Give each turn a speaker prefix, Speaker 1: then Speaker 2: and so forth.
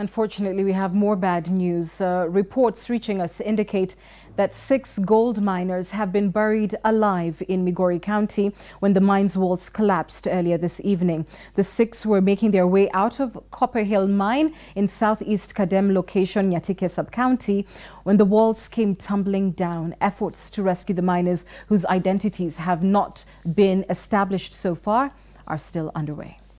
Speaker 1: Unfortunately, we have more bad news. Uh, reports reaching us indicate that six gold miners have been buried alive in Migori County when the mine's walls collapsed earlier this evening. The six were making their way out of Copper Hill Mine in southeast Kadem location, Nyatike sub-county, when the walls came tumbling down. Efforts to rescue the miners, whose identities have not been established so far, are still underway.